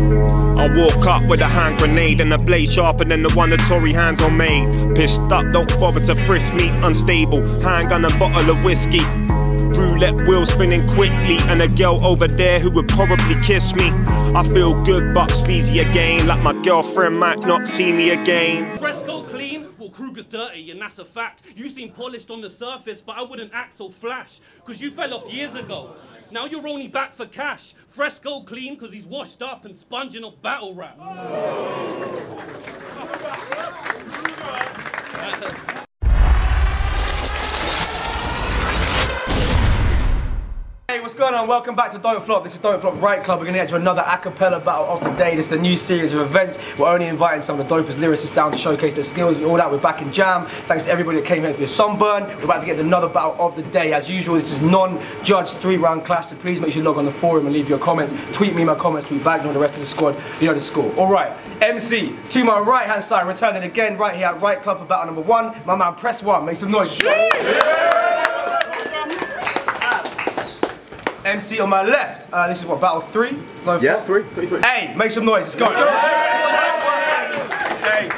I walk up with a hand grenade and a blade sharper than the one the Tory hands on made. Pissed up, don't bother to frisk me. Unstable, handgun and bottle of whiskey. Roulette wheel spinning quickly, and a girl over there who would probably kiss me. I feel good but sleazy again, like my girlfriend might not see me again. Fresco clean, well Cruger's dirty, and that's a fact. You seem polished on the surface, but I wouldn't act so flash, cause you fell off years ago. Now you're only back for cash. Fresco clean, cause he's washed up and sponging off battle rap. Oh. Hey, going on? Welcome back to Don't Flop. This is Don't Flop Right Club. We're gonna get to another a cappella battle of the day. This is a new series of events. We're only inviting some of the dopest lyricists down to showcase their skills and all that. We're back in jam. Thanks to everybody that came here for your sunburn. We're about to get to another battle of the day. As usual, this is non-judged three-round clash. So please make sure you log on the forum and leave your comments. Tweet me my comments. Tweet back on the rest of the squad. You know the score. All right, MC to my right-hand side, returning again right here at Right Club for battle number one. My man, press one. Make some noise. MC on my left. Uh, this is what battle three. No, Yeah, four? three, three, three. Hey, make some noise. Let's go. Hey.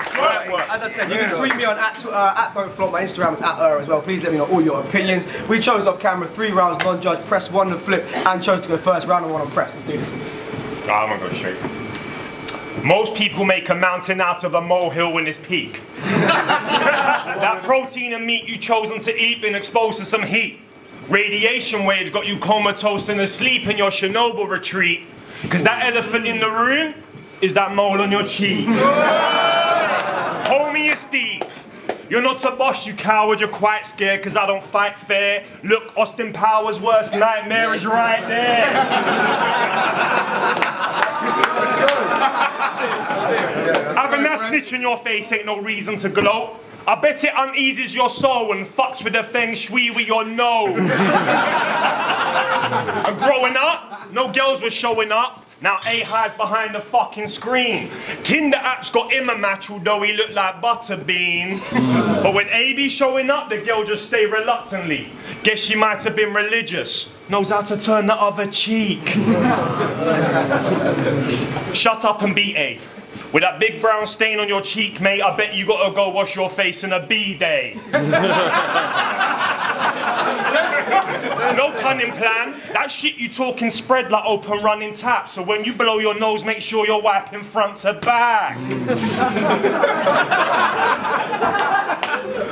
As I said, you can tweet me on at, uh, at Don't Flop. My Instagram is at her as well. Please let me know all your opinions. We chose off camera three rounds, non-judge. Press one to flip, and chose to go first. Round and one on press. Let's do this. Ah, I'm gonna go straight. Most people make a mountain out of a molehill in its peak. that protein and meat you chosen to eat been exposed to some heat. Radiation waves got you comatose and asleep in your Chernobyl retreat. Cause that elephant in the room is that mole on your cheek. Homie, is deep. You're not a boss, you coward, you're quite scared because I don't fight fair. Look, Austin Powers' worst nightmare is right there. Having that snitch in your face ain't no reason to gloat. I bet it uneases your soul and fucks with the feng shui with your nose. and growing up, no girls were showing up. Now A hides behind the fucking screen. Tinder apps got him a match, although he looked like Butterbean. but when A be showing up, the girl just stay reluctantly. Guess she might have been religious. Knows how to turn the other cheek. Shut up and be A. With that big brown stain on your cheek, mate, I bet you gotta go wash your face in a B-day. no cunning plan. That shit you talking spread like open running tap. So when you blow your nose, make sure you're wiping front to back.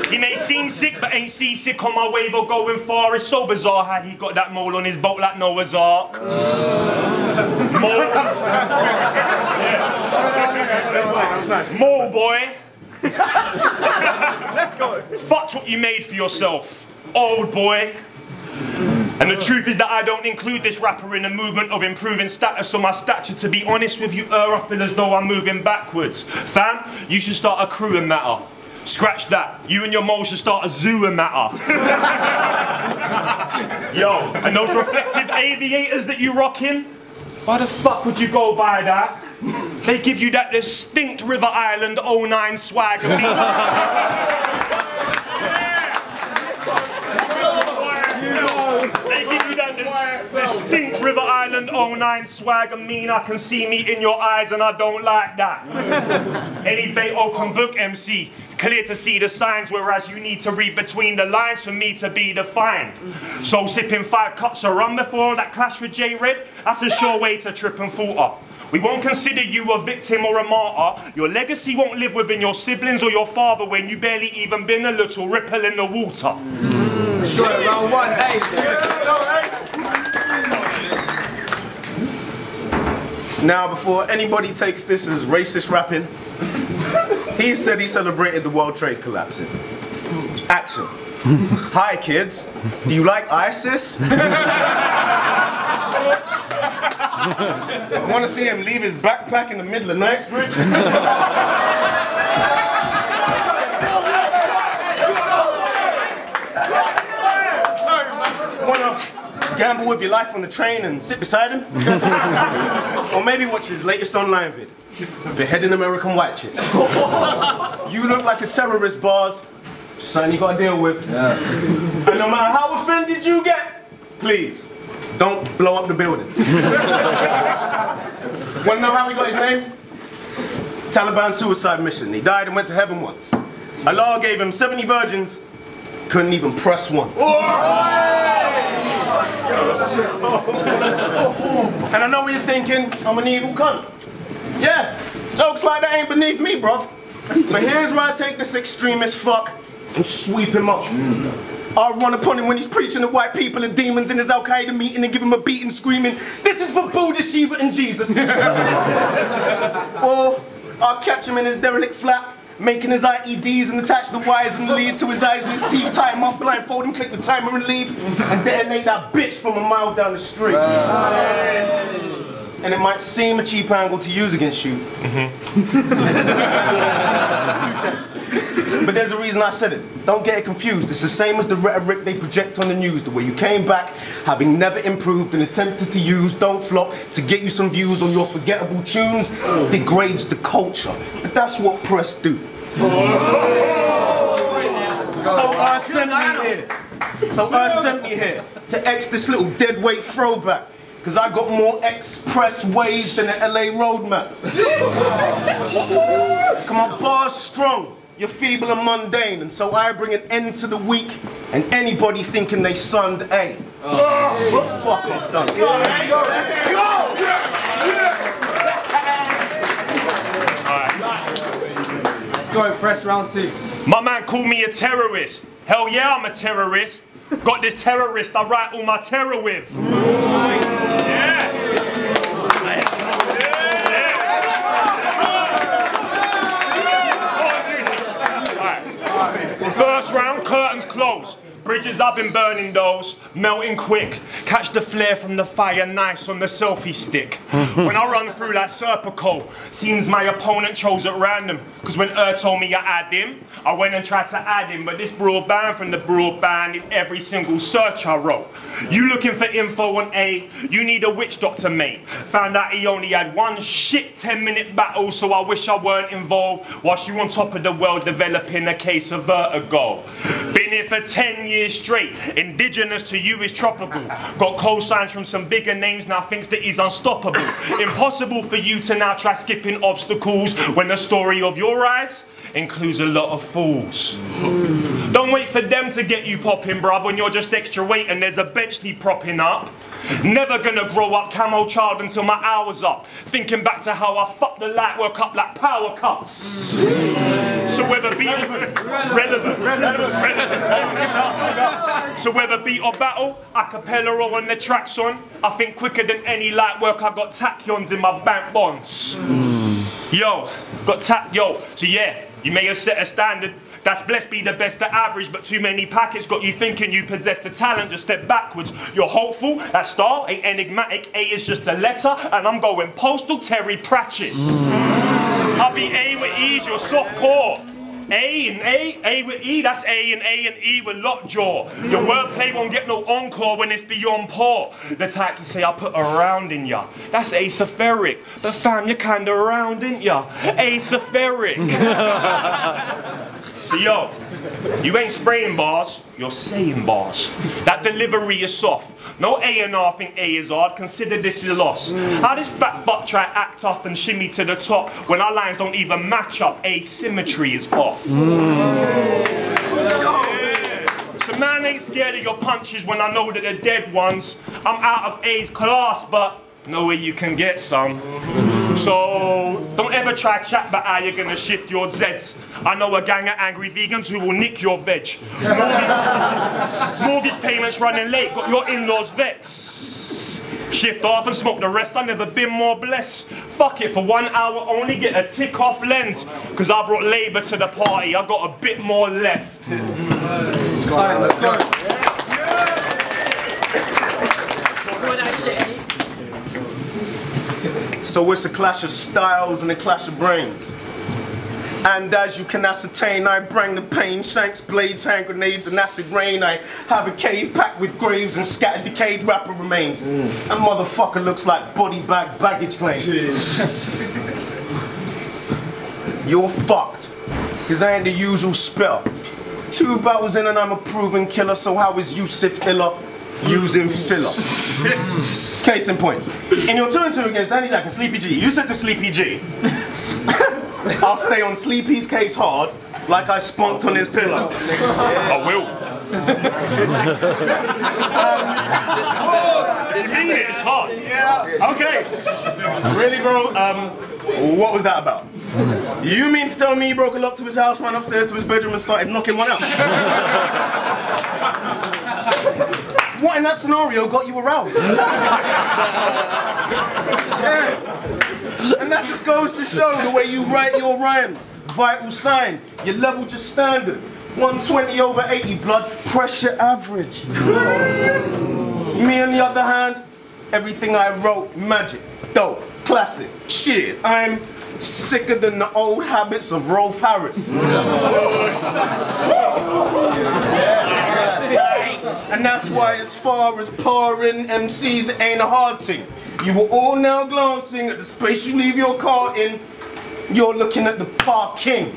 he may seem sick, but ain't seasick on my wave or going far. It's so bizarre how he got that mole on his boat like Noah's Ark. Mole. Mole boy. Let's go. Fucked what you made for yourself, old boy. And the truth is that I don't include this rapper in the movement of improving status or my stature. To be honest with you, er, I feel as though I'm moving backwards. Fam, you should start a crew and matter. Scratch that. You and your mole should start a zoo and matter. Yo, and those reflective aviators that you rocking? Why the fuck would you go buy that? They give you that distinct River Island 09 swag. of me. They give you that dis- distinct River Island 09 swag and mean I can see me in your eyes and I don't like that. Any bait open book MC, it's clear to see the signs whereas you need to read between the lines for me to be defined. So sipping five cups of rum before that clash with J Red, that's a sure way to trip and falter. We won't consider you a victim or a martyr. Your legacy won't live within your siblings or your father when you barely even been a little ripple in the water. Straight round one. Hey. Now, before anybody takes this as racist rapping, he said he celebrated the World Trade collapsing. Action. Hi, kids. Do you like ISIS? I want to see him leave his backpack in the middle of Knightsbridge? Want to gamble with your life on the train and sit beside him? or maybe watch his latest online vid, beheading American white chicks. you look like a terrorist, bars. Just something you gotta deal with. And no matter how offended you get, please, don't blow up the building. Wanna know how he got his name? Taliban suicide mission. He died and went to heaven once. Allah gave him 70 virgins, couldn't even press one. And I know what you're thinking, I'm an evil cunt. Yeah, jokes like that ain't beneath me, bruv. But here's where I take this extremist fuck and sweep him up. Mm. I'll run upon him when he's preaching to white people and demons in his Al Qaeda meeting and give him a beating, screaming, This is for Buddha, Shiva, and Jesus. or I'll catch him in his derelict flat, making his IEDs and attach the wires and the leads to his eyes and his teeth, tie him up, blindfold him, click the timer and leave, and detonate that bitch from a mile down the street. And it might seem a cheap angle to use against you. Mm-hmm. But there's a reason I said it. Don't get it confused. It's the same as the rhetoric they project on the news, the way you came back having never improved and attempted to use Don't Flop to get you some views on your forgettable tunes degrades the culture. But that's what press do. So I sent me here. So I sent me here to X this little deadweight throwback. Cause I got more express waves than the LA roadmap. Come on, bars strong. You're feeble and mundane, and so I bring an end to the weak and anybody thinking they sunned A. Oh. Oh, fuck off, done. Let's go, press round two. My man called me a terrorist. Hell yeah, I'm a terrorist. Got this terrorist I write all my terror with. Curtains closed. Bridges I've been burning those, melting quick. Catch the flare from the fire nice on the selfie stick. when I run through like Serpico, seems my opponent chose at random. Cause when Er told me I add him, I went and tried to add him, but this broadband from the broadband in every single search I wrote. You looking for info on A, you need a witch doctor mate. Found out he only had one shit 10 minute battle, so I wish I weren't involved. Whilst you on top of the world developing a case of vertigo. Been here for 10 years straight, indigenous to you is tropical. Got cosigns from some bigger names, now thinks that he's unstoppable. Impossible for you to now try skipping obstacles when the story of your rise includes a lot of fools. Don't wait for them to get you popping, bruv, when you're just extra weight and there's a Benchley propping up. Never gonna grow up camo child until my hour's up. Thinking back to how I fucked the light work up like power cuts. So whether beat relevant, relevant, relevant, relevant. So whether beat or battle, a cappella or when the track's on, I think quicker than any light work. I got tachyons in my bank bonds. Yo, got tap, yo. So yeah, you may have set a standard. That's blessed be the best at average, but too many packets got you thinking you possess the talent. Just step backwards. You're hopeful. That star ain't enigmatic. A is just a letter, and I'm going postal Terry Pratchett. Mm. I'll be A with E's, you're soft core. A and A, A with E, that's A and A and E with lockjaw. Your wordplay won't get no encore when it's beyond poor. The type to say I put a round in ya, that's asapheric. But fam, you're kinda round, ain't ya? Asapheric. so yo, you ain't spraying bars, you're saying bars. That delivery is soft. No A&R think A is hard, consider this a loss. How this fat butt try act tough and shimmy to the top when our lines don't even match up, asymmetry is off. So man ain't scared of your punches when I know that they're dead ones. I'm out of A's class, but know where you can get some. So don't ever try chat about how you're gonna shift your Zeds. I know a gang of angry vegans who will nick your veg. Mortgage, mortgage payments running late, got your in-laws vexed. Shift off and smoke the rest, I've never been more blessed. Fuck it, for one hour only get a tick off lens. Cause I brought labour to the party, I got a bit more left. Time, let's go. So it's a clash of styles and a clash of brains. And as you can ascertain, I bring the pain, shanks, blades, hand grenades, and acid rain. I have a cave packed with graves and scattered decayed rapper remains. Mm. That motherfucker looks like body bag baggage claim. You're fucked. Cause I ain't the usual spell. Two battles in and I'm a proven killer, so how is Yusuf Illa? Using filler. Case in point. In your 2 and 2 against Danny Jack and Sleepy G, you said to Sleepy G, I'll stay on Sleepy's case hard like I spunked on his pillow. I will. you mean it? It's hard. Yeah. Okay. Really, bro? Um, what was that about? You mean to tell me you broke a lock to his house, ran upstairs to his bedroom, and started knocking one out? What in that scenario got you around? yeah. And that just goes to show the way you write your rhymes. Vital sign. You leveled your standard. 120 over 80 blood pressure average. Me on the other hand, everything I wrote, magic, dope, classic, shit. I'm sicker than the old habits of Rolf Harris. And that's why as far as parring MCs it ain't a hard thing. You were all now glancing at the space you leave your car in. You're looking at the parking.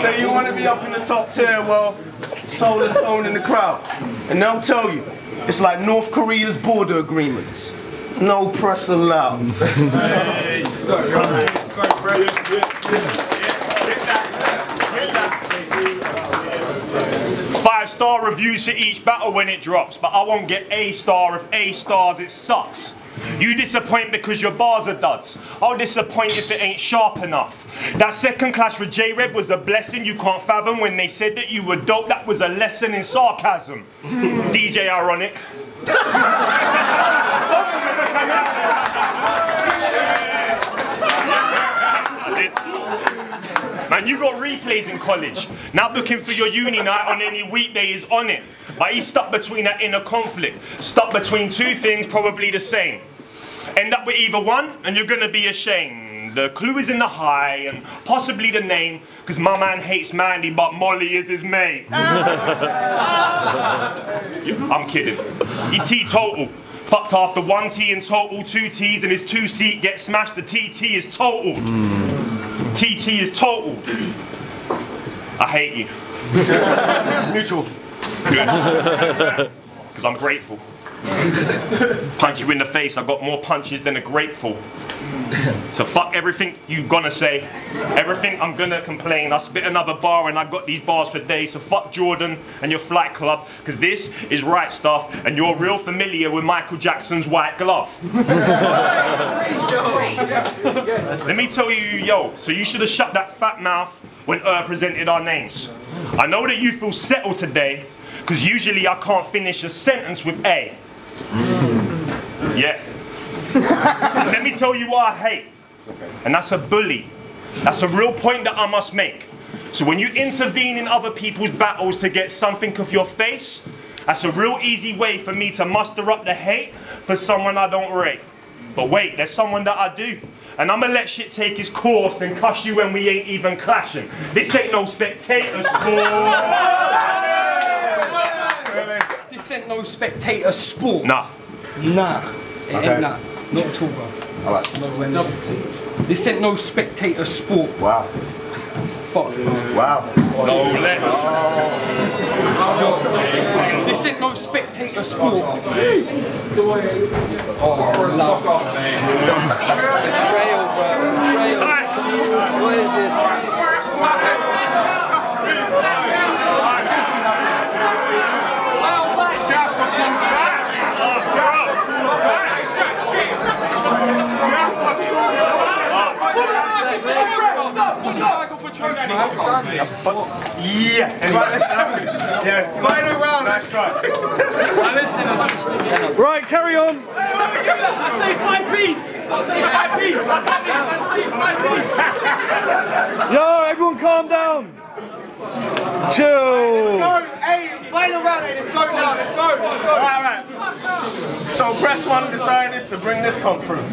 so you want to be up in the top tier, well, soul and tone in the crowd. And they'll tell you, it's like North Korea's border agreements. No press allowed. Five star reviews for each battle when it drops, but I won't get A star if A stars it sucks. You disappoint because your bars are duds. I'll disappoint if it ain't sharp enough. That second clash with J-Reb was a blessing you can't fathom. When they said that you were dope, that was a lesson in sarcasm. DJ Ironic. I did. Man, you got replays in college. Now looking for your uni night on any weekday is on it. But he's stuck between that inner conflict. Stuck between two things probably the same. End up with either one and you're gonna be ashamed. The clue is in the high and possibly the name, because my man hates Mandy, but Molly is his mate. I'm kidding. He teetotal. Fucked after one T in total, two T's, and his two seat gets smashed. The TT is totaled. TT is totaled. I hate you. Mutual. Good. Because I'm grateful. Punch you in the face, I got more punches than a grateful. So fuck everything you gonna say, everything I'm gonna complain. I spit another bar and I got these bars for days. So fuck Jordan and your flight club, because this is right stuff and you're real familiar with Michael Jackson's white glove. Let me tell you, yo, so you should have shut that fat mouth when Ur presented our names. I know that you feel settled today, because usually I can't finish a sentence with A. Mm. Yeah. Let me tell you what I hate. And that's a bully. That's a real point that I must make. So when you intervene in other people's battles to get something off your face, that's a real easy way for me to muster up the hate for someone I don't rate. But wait, there's someone that I do. And I'ma let shit take its course, then cuss you when we ain't even clashing. This ain't no spectator sport. This ain't no spectator sport. Nah. Nah. It Okay. ain't that. Not at all, bro. Alright. No. No. This ain't no spectator sport. Wow. Fuck. Wow. No less. This ain't no spectator sport. Oh, love. Betrayal, bro. Betrayal. Time. What is this? Yeah. Right, let's have it. Yeah. Final round. Let's try. Right, carry on. Yo, everyone calm down. Chill. Hey, final round, hey, let's go now, let's go, let's go. All right. So press one decided to bring this hump through.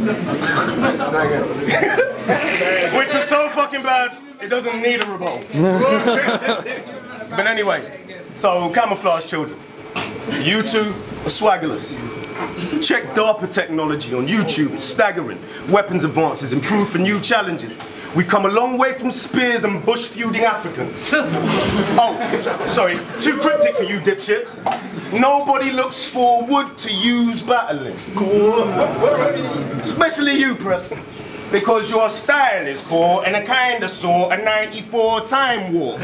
Which was so fucking bad, it doesn't need a revolt. but anyway, so camouflage children. You two are swaggerless. Check DARPA technology on YouTube, it's staggering. Weapons advances, improved for new challenges. We've come a long way from spears and bush feuding Africans. oh, sorry, too cryptic for you dipshits. Nobody looks forward to use battling. Especially you, Press. Because your style is cool and I kinda saw a 94 time war.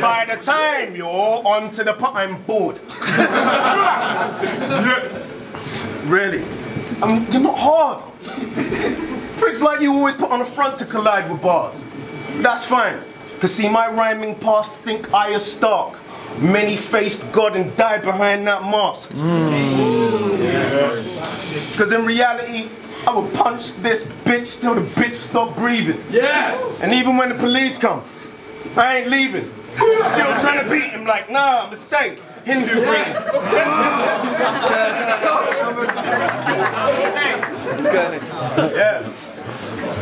By the time you're onto the pot, I'm bored. really? Um, you're not hard. Pricks like you always put on a front to collide with bars. That's fine. Cause see, my rhyming past think I is stark. Many faced God and died behind that mask. Cause in reality, I will punch this bitch till the bitch stop breathing. Yes! And even when the police come, I ain't leaving. Still trying to beat him like, nah, mistake. Hindu green. Yeah.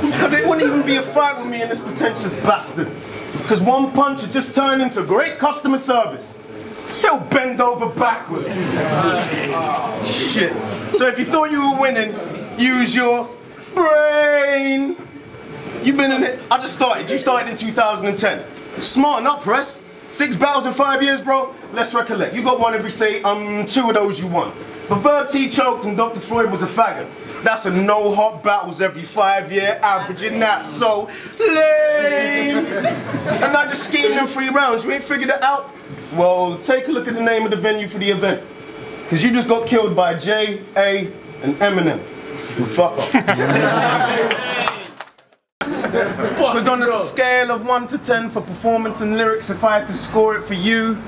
Because it wouldn't even be a fight with me and this pretentious bastard. Because one punch would just turn into great customer service. He'll bend over backwards. Shit. So if you thought you were winning, use your brain. You've been in it. I just started. You started in 2010. Smart enough, press. Six battles in five years, bro. Let's recollect. You got one every say, um, two of those you won. But Verb T choked and Dr. Floyd was a faggot. That's a no hot battles every five year averaging that so lame. and I just schemed in three rounds. You ain't figured it out? Well, take a look at the name of the venue for the event. Cause you just got killed by J, A, and Eminem. Fuck off. Because on a scale of 1 to 10 for performance and lyrics, if I had to score it for you,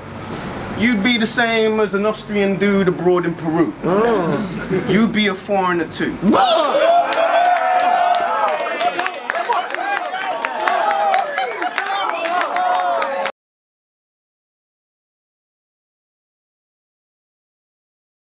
you'd be the same as an Austrian dude abroad in Peru. Oh. You'd be a foreigner two.